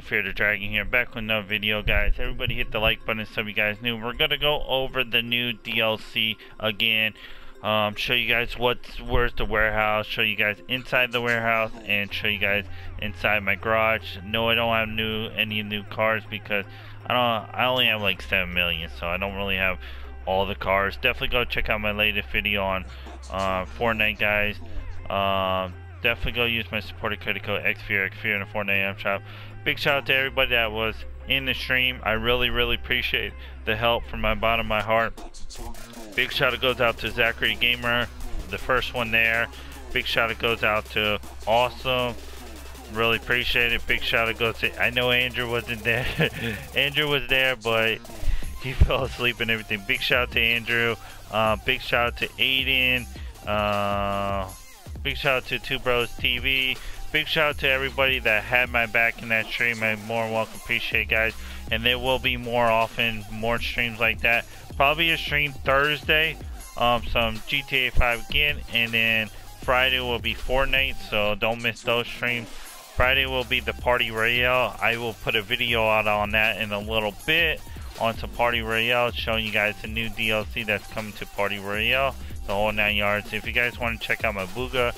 to Fear the Dragon here, back with another video guys. Everybody hit the like button so you guys knew. We're gonna go over the new DLC again. Um, show you guys what's where's the warehouse, show you guys inside the warehouse, and show you guys inside my garage. No, I don't have new any new cars because I don't. I only have like seven million, so I don't really have all the cars. Definitely go check out my latest video on uh, Fortnite, guys. Uh, definitely go use my supporter credit code XFear, XFear in the Fortnite Shop. Big shout out to everybody that was in the stream. I really, really appreciate the help from my bottom of my heart. Big shout out goes out to Zachary Gamer, the first one there. Big shout out goes out to Awesome. Really appreciate it. Big shout out goes to I know Andrew wasn't there. Andrew was there, but he fell asleep and everything. Big shout out to Andrew. Uh, big shout out to Aden. Uh, Big shout out to Two Bros TV. Big shout out to everybody that had my back in that stream. I more welcome appreciate guys. And there will be more often, more streams like that. Probably a stream Thursday. Um, some GTA 5 again. And then Friday will be Fortnite. So don't miss those streams. Friday will be the Party Royale. I will put a video out on that in a little bit. On to Party Royale, showing you guys the new DLC that's coming to Party Royale the whole nine yards. If you guys want to check out my Bugha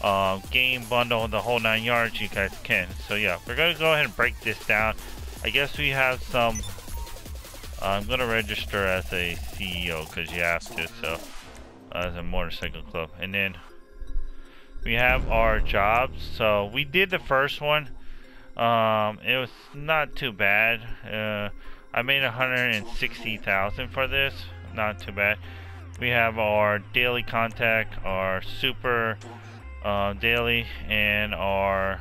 uh, game bundle, the whole nine yards, you guys can. So yeah, we're gonna go ahead and break this down. I guess we have some. Uh, I'm gonna register as a CEO because you have to. So uh, as a motorcycle club, and then we have our jobs. So we did the first one. Um, it was not too bad. Uh, I made 160,000 for this. Not too bad we have our daily contact, our super uh, daily, and our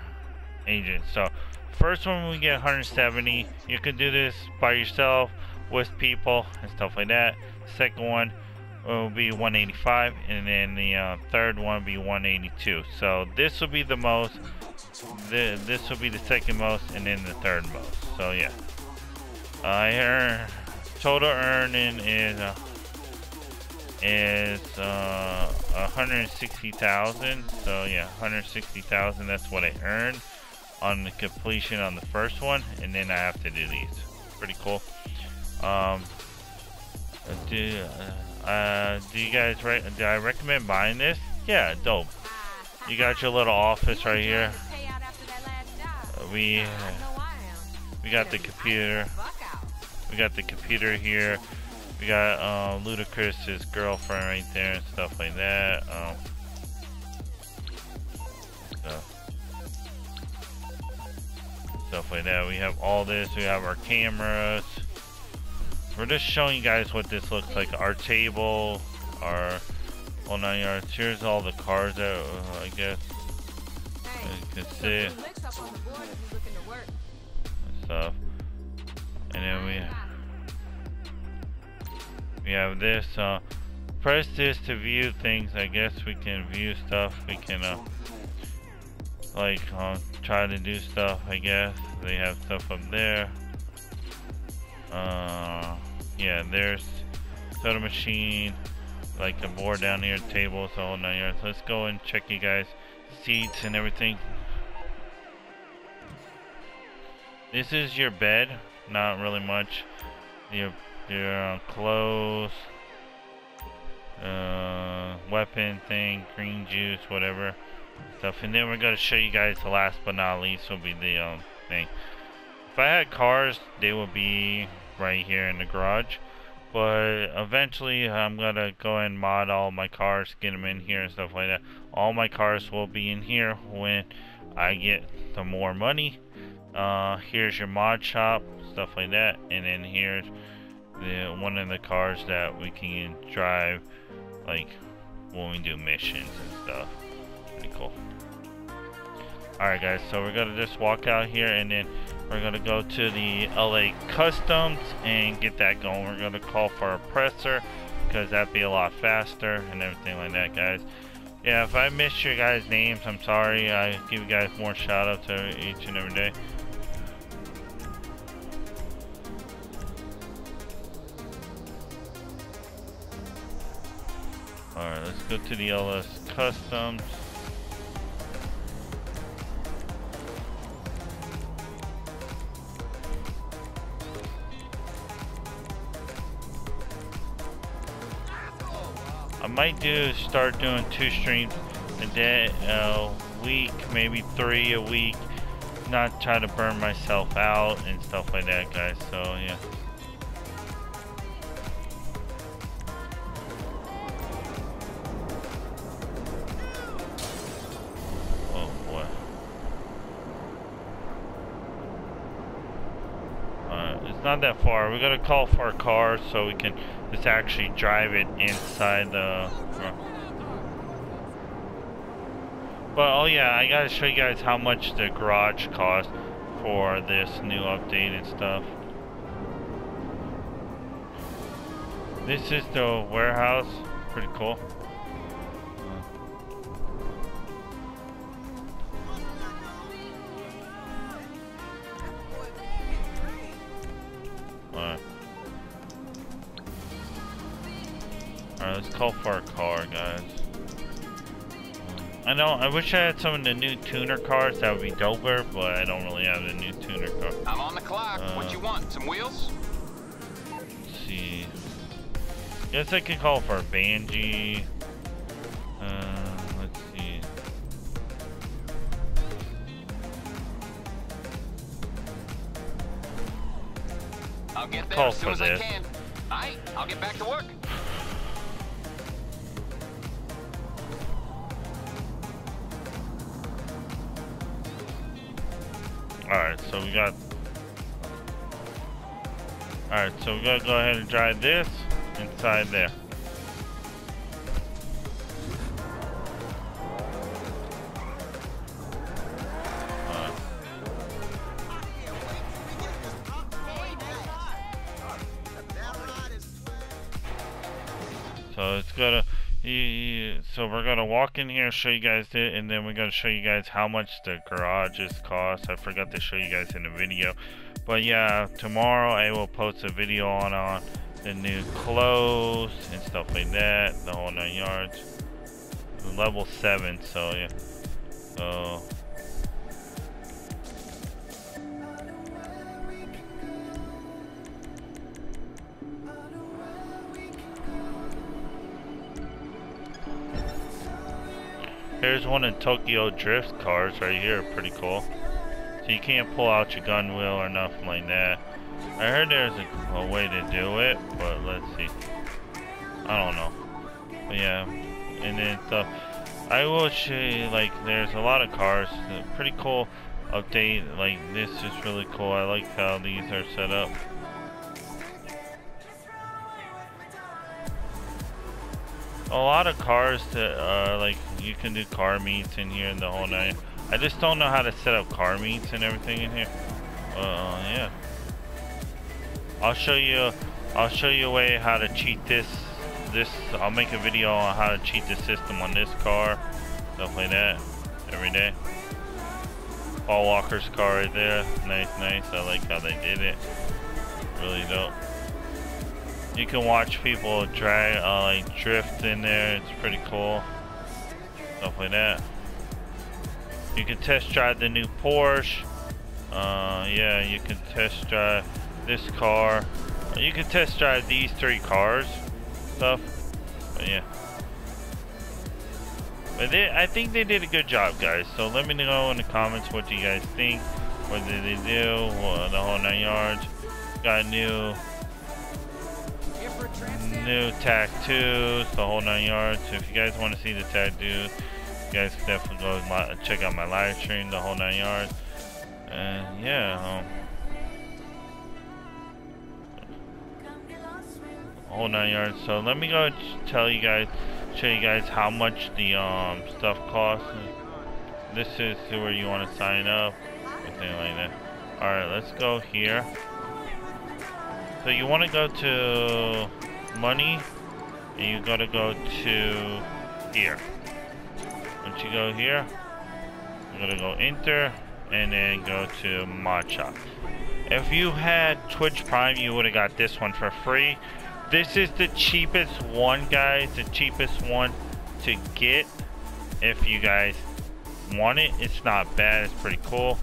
agent. So first one we get 170. You can do this by yourself with people and stuff like that. Second one will be 185, and then the uh, third one will be 182. So this will be the most. The, this will be the second most, and then the third most. So yeah, I earn total earning is. Uh, is uh, 160,000. So yeah, 160,000. That's what I earned on the completion on the first one, and then I have to do these. Pretty cool. Um, do uh, do you guys right do I recommend buying this? Yeah, dope. You got your little office right here. Uh, we we got the computer. We got the computer here. We got uh, Ludacris's girlfriend right there and stuff like that. Um, stuff like that. We have all this. We have our cameras. We're just showing you guys what this looks like. Our table, our all nine yards. Here's all the cars that uh, I guess you can see. Stuff. We have this uh, press this to view things. I guess we can view stuff. We can uh, like uh, try to do stuff I guess. They have stuff up there. Uh, yeah there's soda machine like a board down here table so let's go and check you guys seats and everything. This is your bed not really much. Your uh, clothes, uh, weapon thing, green juice, whatever stuff. And then we're to show you guys the last but not least will be the um, thing. If I had cars, they would be right here in the garage. But eventually, I'm to go and mod all my cars, get them in here and stuff like that. All my cars will be in here when I get the more money. Uh, here's your mod shop, stuff like that. And then here's the one of the cars that we can drive like when we do missions and stuff. Pretty cool. Alright guys, so we're gonna just walk out here and then we're gonna go to the LS Customs and get that going. We're gonna call for a presser because that'd be a lot faster and everything like that guys. Yeah, if I missed your guys' names, I'm sorry. I give you guys more shout outs each and every day. Alright, let's go to the LS Customs. I might do start doing two streams a day a week, maybe three a week. Not try to burn myself out and stuff like that, guys. So yeah. Not that far. We gotta call for a car so we can just actually drive it inside the. But oh yeah, I gotta show you guys how much the garage cost for this new update and stuff. This is the warehouse. Pretty cool. Alright, let's call for a car, guys. I know, I wish I had some of the new tuner cars, that would be doper, but I don't really have the new tuner car. I'm on the clock. Uh, what you want? Some wheels? Let's see. Guess I could call for a Banshee. Uh, let's see. I'll get there Call as soon as this. I can. Aight, I'll get back to work. Alright, so we got... Alright, so we gotta go ahead and drive this inside there. You- so we're gonna walk in here, show you guys it, and then we're gonna show you guys how much the garages cost. I forgot to show you guys in the video, but yeah, tomorrow I will post a video on on the new clothes and stuff like that, the whole nine yards. Level seven, so yeah, so. Here's one in Tokyo Drift cars right here, pretty cool. So you can't pull out your gun wheel or nothing like that. I heard there's a, a way to do it, but let's see. I don't know. But yeah, and then stuff. I will show you, like, there's a lot of cars. Pretty cool update. Like, this is really cool. I like how these are set up. A lot of cars that uh like you can do car meets in here and the whole night. I just don't know how to set up car meets and everything in here. Uh yeah. I'll show you I'll show you a way how to cheat this this I'll make a video on how to cheat the system on this car. Stuff like that. Every day. Paul Walker's car right there. Nice, nice. I like how they did it. Really dope. You can watch people drag, uh, like drift in there. It's pretty cool. Stuff like that. You can test drive the new Porsche. Uh, yeah, you can test drive this car. You can test drive these three cars. Stuff. But yeah. But they, I think they did a good job, guys. So let me know in the comments what you guys think. What did they do? Well, the whole nine yards. Got new new tattoos, the whole nine yards. So if you guys want to see the tattoos, you guys can definitely go li- check out my live stream, the whole nine yards. And yeah, um, whole nine yards. So let me go tell you guys, show you guys how much the um stuff costs. This is where you want to sign up, anything like that. All right, let's go here. So you want to go to money, and you gotta go to here. Once you go here, you gotta go enter, and then go to shop. If you had Twitch Prime, you would have got this one for free. This is the cheapest one, guys. The cheapest one to get. If you guys want it, it's not bad. It's pretty cool.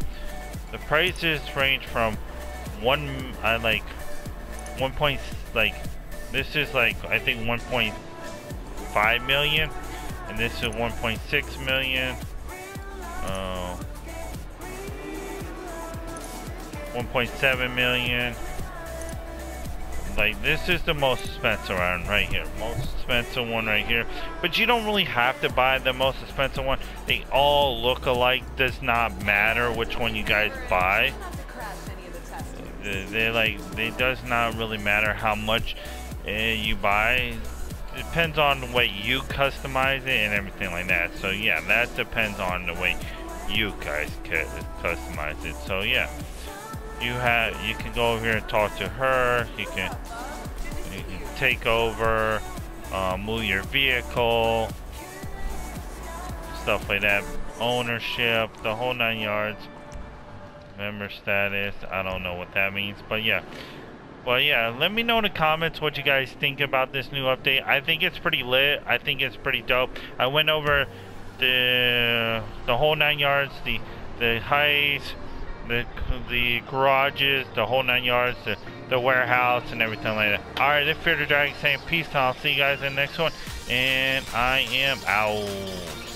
The prices range from one, I like one point like this is like I think 1.5 1.5 million, and this is 1.6 million. Uh, 1.7 million. Like this is the most expensive one right here. Most expensive one right here. But you don't really have to buy the most expensive one. They all look alike. Does not matter which one you guys buy. They like it does not really matter how much uh, you buy. It depends on the way you customize it and everything like that. So yeah, that depends on the way you guys customize it. So yeah you have you can go over here and talk to her you can you can take over uh, move your vehicle stuff like that ownership the whole nine yards member status I don't know what that means but yeah but yeah let me know in the comments what you guys think about this new update I think it's pretty lit I think it's pretty dope I went over the the whole nine yards the the heights the the garages, the whole nine yards, the, the warehouse, and everything like that. Alright, this Fear the Dragon saying peace. I'll see you guys in the next one. And I am out.